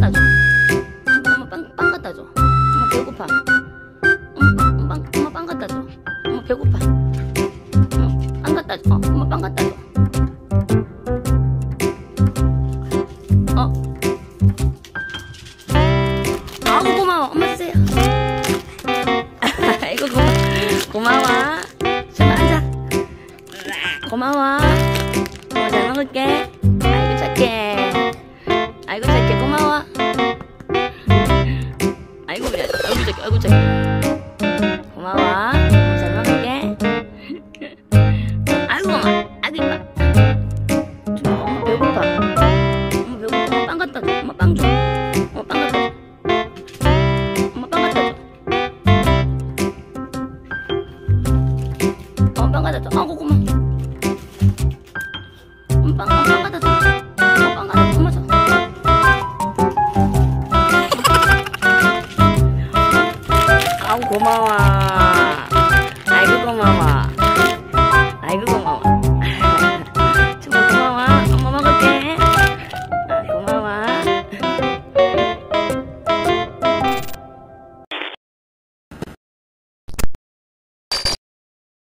갖다 줘. 엄마 빵, 빵 갖다 줘. 엄마 배고파. 엄마 빵, 엄마 빵 갖다 줘. 엄마 배고파. 엄마 빵 갖다 줘. 어, 엄마 빵 갖다 줘. 어. 아우 고마워. 엄마 주세요. 아이고 고마워. 고마워. 잘 앉아. 고마워. 엄마 잘 먹을게. 아이고 착해. 아이고 착해. 고마워. 엄마 잘 먹을게. 아이고 엄마. 아이고 임마. 엄마 배고파. 엄마 배고파. 엄마 빵 갖다 줘. 엄마 빵 줘. 엄마 빵 갖다 줘. 엄마 빵 갖다 줘. 엄마 빵 갖다 줘. 아이고 고마워. 엄마 빵, 엄마 빵 갖다 줘. 아우 고마워. 아이고 고마워.